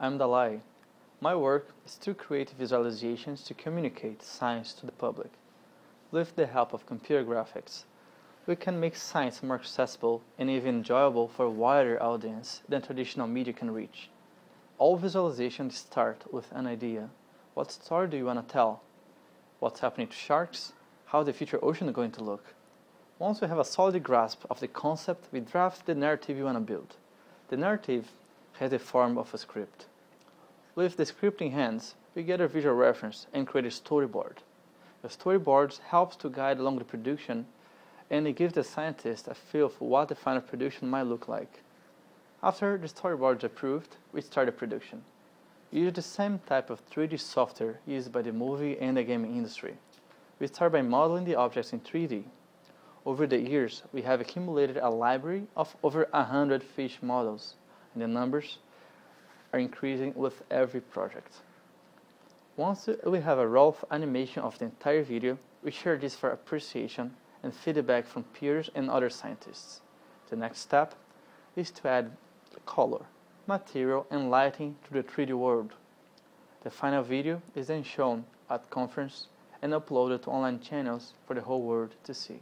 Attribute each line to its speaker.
Speaker 1: I'm Dalai. My work is to create visualizations to communicate science to the public. With the help of computer graphics, we can make science more accessible and even enjoyable for a wider audience than traditional media can reach. All visualizations start with an idea. What story do you want to tell? What's happening to sharks? How the future ocean is going to look? Once we have a solid grasp of the concept, we draft the narrative we want to build. The narrative has the form of a script. With the script in hands, we get a visual reference and create a storyboard. The storyboard helps to guide along the production and it gives the scientist a feel for what the final production might look like. After the storyboard is approved, we start the production. We use the same type of 3D software used by the movie and the gaming industry. We start by modeling the objects in 3D. Over the years, we have accumulated a library of over 100 fish models, the numbers are increasing with every project. Once we have a rough animation of the entire video, we share this for appreciation and feedback from peers and other scientists. The next step is to add color, material, and lighting to the 3D world. The final video is then shown at conference and uploaded to online channels for the whole world to see.